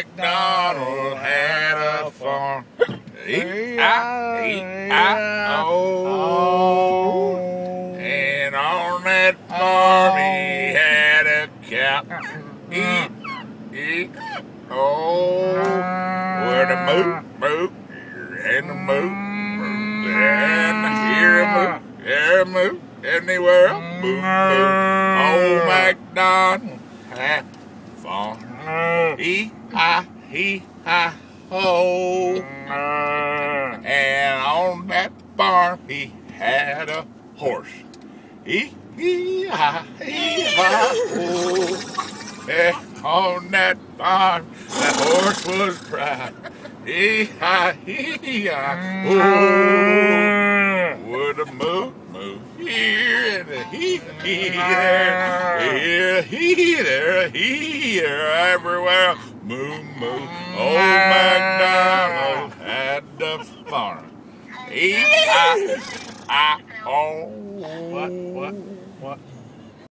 MacDonald had a farm. E-I-E-I-O. And on that farm he had a cow. Oh, E-E-O. Where the moo, moo, and the moo, and here a moo, there a moo, anywhere a moo, moo. Old oh, MacDonald had a farm. E-I-E-I-O. And on that farm he had a horse. E-E-I-E-I-O. And on that farm that horse was crying. E-I-E-I-O. Would a moo moo here a he he there, here a he there, he there, everywhere. Moo moo. Old MacDonald had the farm. E-I-I-O. Oh. What? What? What?